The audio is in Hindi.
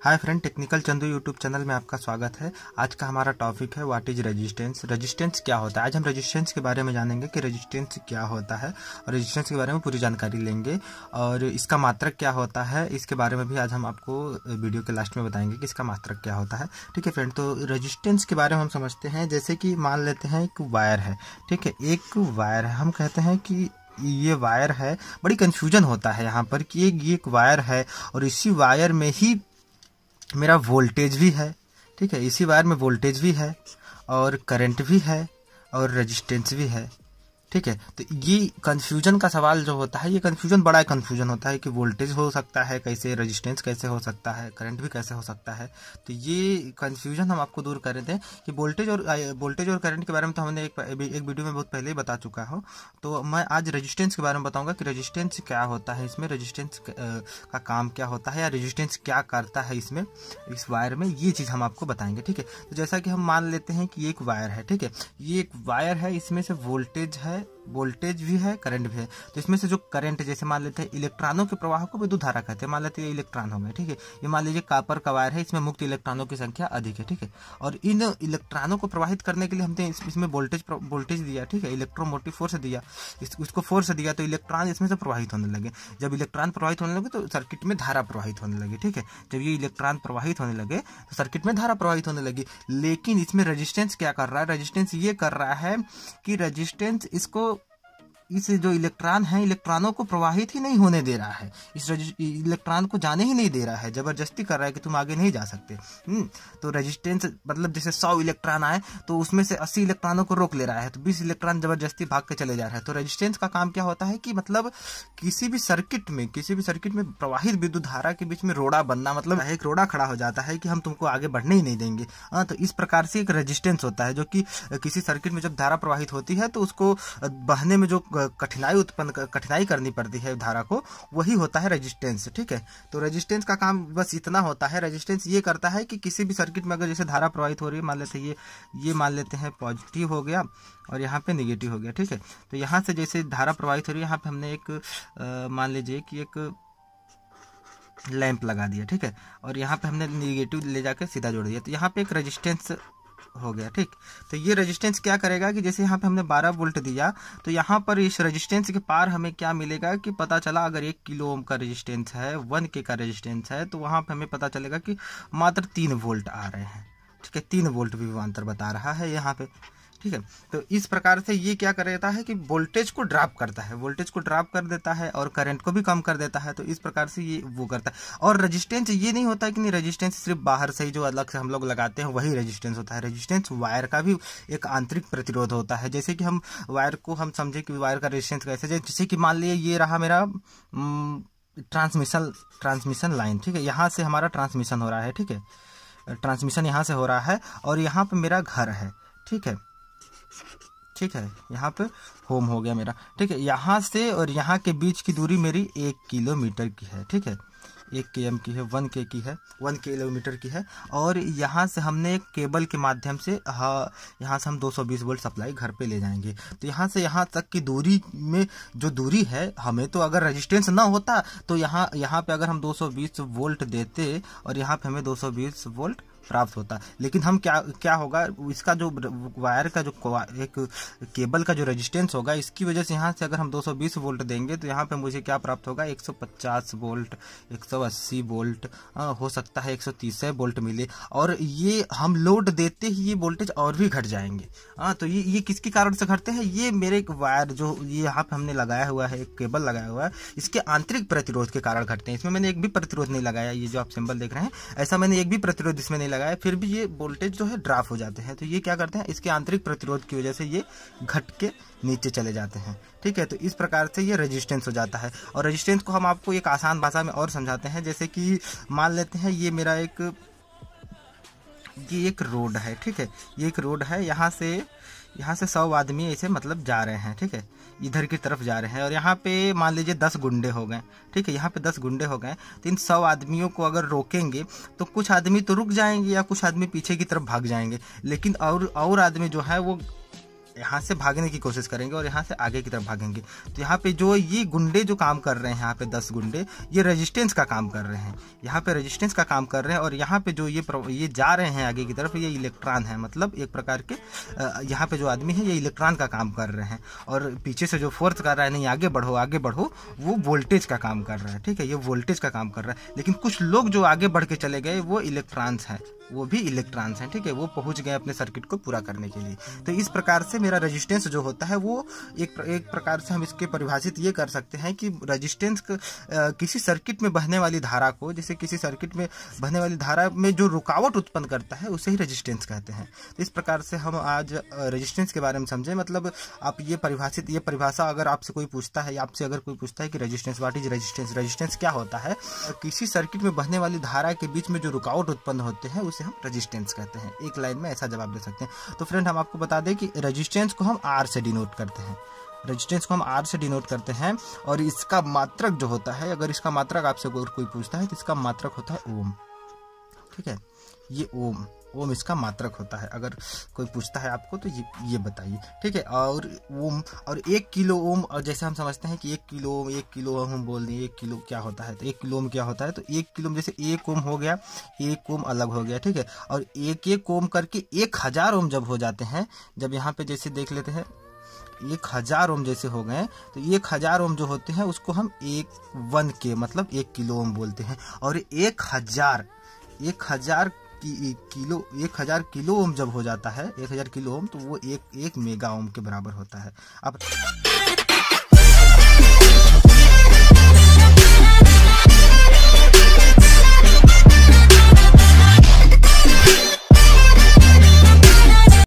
Hi friend, technical Chandu YouTube channel में आपका स्वागत है। आज का हमारा टॉपिक है व्हाट इज़ रेजिस्टेंस रेजिस्टेंस क्या होता है? आज हम रेजिस्टेंस के बारे में जानेंगे कि रेजिस्टेंस क्या होता है और रेजिस्टेंस के बारे में पूरी जानकारी लेंगे और इसका मात्रक क्या होता है, इसके बारे में भी आज हम आपको वीडियो के लास्ट में बताएँगे कि इसका मात्रक क्या होता है। ठीक है फ्रेंड तो रजिस्टेंस के बारे में हम समझते हैं। जैसे कि मान लेते हैं एक वायर है, ठीक है? एक वायर है, हम कहते हैं कि ये वायर है, बड़ी कंफ्यूजन होता है यहाँ पर कि ये एक वायर है और इसी वायर में ही मेरा वोल्टेज भी है, ठीक है? इसी वायर में वोल्टेज भी है और करंट भी है और रेजिस्टेंस भी है। ठीक है? तो ये कंफ्यूजन का सवाल जो होता है, ये कंफ्यूजन बड़ा कंफ्यूजन होता है कि वोल्टेज हो सकता है, कैसे रेजिस्टेंस कैसे हो सकता है करंट भी कैसे हो सकता है? तो ये कंफ्यूजन हम आपको दूर कर रहे थे कि वोल्टेज और वोल्टेज और करंट के बारे में तो हमने एक एक वीडियो में बहुत पहले ही बता चुका हूँ। तो मैं आज रजिस्टेंस के बारे में बताऊँगा कि रजिस्टेंस क्या होता है इसमें रजिस्टेंस का काम क्या होता है या रजिस्टेंस क्या करता है इसमें, इस वायर में, ये चीज़ हम आपको बताएँगे, ठीक है? तो जैसा कि हम मान लेते हैं कि एक वायर है, ठीक है? ये एक वायर है, इसमें से वोल्टेज है it. वोल्टेज भी है, करंट भी है। तो इसमें से जो करंट, जैसे मान लेते हैं इलेक्ट्रॉनों के प्रवाह को विद्युत धारा कहते हैं। मान लेते हैं इलेक्ट्रॉन हो गए, ठीक है? ये मान लीजिए कापर का वायर है, इसमें मुक्त इलेक्ट्रॉनों की संख्या अधिक है, ठीक है? और इन इलेक्ट्रॉनों को प्रवाहित करने के लिए हमने इसमें वोल्टेज वोल्टेज दिया, ठीक है? इलेक्ट्रोमोटिव फोर्स दिया। इसको फोर्स दिया तो इलेक्ट्रॉन इसमें से प्रवाहित होने लगे। जब इलेक्ट्रॉन प्रवाहित होने लगे तो सर्किट में धारा प्रवाहित होने लगी, ठीक है? जब ये इलेक्ट्रॉन प्रवाहित होने लगे तो सर्किट में धारा प्रवाहित होने लगी। लेकिन इसमें रजिस्टेंस क्या कर रहा है? रजिस्टेंस ये कर रहा है कि रजिस्टेंस इसको इस जो इलेक्ट्रॉन है इलेक्ट्रॉनों को प्रवाहित ही नहीं होने दे रहा है। इस इलेक्ट्रॉन को जाने ही नहीं दे रहा है। ज़बरदस्ती कर रहा है कि तुम आगे नहीं जा सकते। हम्म, तो रेजिस्टेंस मतलब जैसे सौ इलेक्ट्रॉन आए तो उसमें से अस्सी इलेक्ट्रॉनों को रोक ले रहा है। तो बीस इलेक्ट्रॉन ज़बरदस्ती भाग के चले जा रहा है। तो रेजिस्टेंस का काम क्या होता है कि मतलब किसी भी सर्किट में किसी भी सर्किट में प्रवाहित विद्युत धारा के बीच में रोड़ा बनना मतलब एक रोड़ा खड़ा हो जाता है कि हम तुमको आगे बढ़ने ही नहीं देंगे। हाँ तो इस प्रकार से एक रेजिस्टेंस होता है जो कि किसी सर्किट में जब धारा प्रवाहित होती है तो उसको बहने में जो कठिनाई उत्पन्न कठिनाई करनी पड़ती है धारा को, वही होता है रेजिस्टेंस ठीक है? तो रेजिस्टेंस का काम बस इतना होता है रेजिस्टेंस ये करता है कि किसी भी सर्किट में अगर जैसे धारा प्रवाहित हो रही है, मान लेते ये ये मान लेते हैं पॉजिटिव हो गया और यहाँ पे निगेटिव हो गया, ठीक है? तो यहाँ से जैसे धारा प्रवाहित हो रही है, यहाँ पे हमने एक मान लीजिए कि एक लैंप लगा दिया, ठीक है? और यहाँ पे हमने निगेटिव ले जाकर सीधा जोड़ दिया तो यहाँ पे एक रेजिस्टेंस हो गया, ठीक। तो ये रेजिस्टेंस क्या करेगा कि जैसे यहाँ पे हमने 12 वोल्ट दिया तो यहाँ पर इस रेजिस्टेंस के पार हमें क्या मिलेगा कि पता चला अगर एक किलो ओम का रेजिस्टेंस है, वन के का रेजिस्टेंस है तो वहाँ पे हमें पता चलेगा कि मात्र तीन वोल्ट आ रहे हैं। ठीक है, तीन वोल्ट भी विभवान्तर बता रहा है यहाँ पे। ठीक है तो इस प्रकार से ये क्या कर देता है कि वोल्टेज को ड्रॉप करता है। वोल्टेज को ड्रॉप कर देता है और करंट को भी कम कर देता है तो इस प्रकार से ये वो करता है। और रजिस्टेंस ये नहीं होता है कि नहीं रजिस्टेंस सिर्फ़ बाहर से ही जो अलग से हम लोग लगाते हैं, वही रजिस्टेंस होता है। रजिस्टेंस वायर का भी एक आंतरिक प्रतिरोध होता है। जैसे कि हम वायर को हम समझे कि वायर का रजिस्टेंस कैसे जैसे कि मान लीजिए ये रहा मेरा ट्रांसमिशन ट्रांसमिशन लाइन ठीक है? यहाँ से हमारा ट्रांसमिशन हो रहा है, ठीक है? ट्रांसमिशन यहाँ से हो रहा है और यहाँ पर मेरा घर है, ठीक है? ठीक है? यहाँ पे होम हो गया मेरा। ठीक है, यहाँ से और यहाँ के बीच की दूरी मेरी एक किलोमीटर की है, ठीक है? एक के एम की है वन के की है वन किलोमीटर की है। और यहाँ से हमने एक केबल के माध्यम से हाँ यहाँ से हम 220 वोल्ट सप्लाई घर पे ले जाएँगे। तो यहाँ से यहाँ तक की दूरी में जो दूरी है, हमें तो अगर रजिस्टेंस ना होता तो यहाँ यहाँ पे अगर हम 220 वोल्ट देते और यहाँ पे हमें 220 वोल्ट प्राप्त होता लेकिन हम क्या क्या होगा, इसका जो वायर का जो एक केबल का जो रेजिस्टेंस होगा, इसकी वजह से यहाँ से अगर हम 220 वोल्ट देंगे तो यहाँ पे मुझे क्या प्राप्त होगा 150 वोल्ट 180 वोल्ट हो सकता है 130 वोल्ट मिले। और ये हम लोड देते ही ये वोल्टेज और भी घट जाएँगे। हाँ तो ये ये किसके कारण से घटते हैं? ये मेरे एक वायर जो, ये यहाँ पे हमने लगाया हुआ है, एक केबल लगाया हुआ है, इसके आंतरिक प्रतिरोध के कारण घटते हैं। इसमें मैंने एक भी प्रतिरोध नहीं लगाया, ये जो आप सिंबल देख रहे हैं, ऐसा मैंने एक भी प्रतिरोध इसमें नहीं फिर भी ये वोल्टेज जो है ड्राफ हो जाते हैं। तो ये क्या करते हैं? इसके आंतरिक प्रतिरोध की वजह से ये घट के नीचे चले जाते हैं। ठीक है? तो इस प्रकार से ये रेजिस्टेंस हो जाता है। और रेजिस्टेंस को हम आपको एक आसान भाषा में और समझाते हैं। जैसे कि मान लेते हैं, ये मेरा एक, ये एक रोड है। ठीक है? ये एक रोड है। यहाँ से यहाँ से सौ आदमी ऐसे मतलब जा रहे हैं, ठीक है? इधर की तरफ़ जा रहे हैं और यहाँ पे मान लीजिए दस गुंडे हो गए, ठीक है? यहाँ पे दस गुंडे हो गए तो इन सौ आदमियों को अगर रोकेंगे तो कुछ आदमी तो रुक जाएँगे या कुछ आदमी पीछे की तरफ़ भाग जाएँगे, लेकिन और और आदमी जो है वो यहाँ से भागने की कोशिश करेंगे और यहाँ से आगे की तरफ़ भागेंगे। तो यहाँ पे जो ये गुंडे जो काम कर रहे हैं, यहाँ पे दस गुंडे, ये रेजिस्टेंस का काम कर रहे हैं। यहाँ पे रेजिस्टेंस का काम कर रहे हैं और यहाँ पे जो ये ये जा रहे हैं आगे की तरफ़, ये इलेक्ट्रॉन है मतलब एक प्रकार के यहाँ पे जो आदमी है, ये इलेक्ट्रॉन का काम कर रहे हैं। और पीछे से जो फोर्स कर रहा है, नहीं, आगे बढ़ो आगे बढ़ो, वो वोल्टेज का काम कर रहा है, ठीक है? ये वोल्टेज का काम कर रहा है। लेकिन कुछ लोग जो आगे बढ़ के चले गए, वो इलेक्ट्रॉन्स हैं, वो भी इलेक्ट्रॉन्स हैं, ठीक है? वो पहुँच गए अपने सर्किट को पूरा करने के लिए। तो इस प्रकार से मेरा रेजिस्टेंस जो होता है, वो एक एक प्रकार से हम इसके परिभाषित ये कर सकते हैं कि रेजिस्टेंस किसी सर्किट में बहने वाली धारा को, जैसे किसी सर्किट में बहने वाली धारा में जो रुकावट उत्पन्न करता है, उसे ही रेजिस्टेंस कहते हैं। तो इस प्रकार से हम आज रेजिस्टेंस के बारे में समझें। मतलब आप ये परिभाषित, ये परिभाषा अगर आपसे कोई पूछता है, या आपसे अगर कोई पूछता है कि resistance what is resistance resistance क्या होता है? किसी सर्किट में बहने वाली धारा के बीच में जो रुकावट उत्पन्न होते हैं, उसे हम रजिस्टेंस कहते हैं। एक लाइन में ऐसा जवाब दे सकते हैं। तो फ्रेंड हम आपको बता दें कि रेजिस्टेंस को हम आर से डिनोट करते हैं। रेजिस्टेंस को हम आर से डिनोट करते हैं और इसका मात्रक जो होता है, अगर इसका मात्रक आपसे कोई पूछता है तो इसका मात्रक होता है ओम। ठीक है? ये ओम। ओम इसका मात्रक होता है। अगर कोई पूछता है आपको तो ये ये बताइए। ठीक है? और ओम, और एक किलो ओम, और जैसे हम समझते हैं कि एक किलो ओम, एक किलो ओम हम बोल दें, एक किलो क्या होता है? तो एक किलो ओम क्या होता है? तो एक किलो जैसे एक ओम हो गया, एक ओम अलग हो गया, ठीक है? और एक एक ओम करके एक हज़ार ओम जब हो जाते हैं, जब यहाँ पे जैसे देख लेते हैं, एक हज़ार ओम जैसे हो गए तो एक हज़ार ओम जो होते हैं, उसको हम एक वन के मतलब एक किलो ओम बोलते हैं। और एक हज़ार एक हज़ार कि किलो, एक हज़ार किलो ओम जब हो जाता है, एक हज़ार किलो ओम तो वो एक एक मेगा ओम के बराबर होता है। अब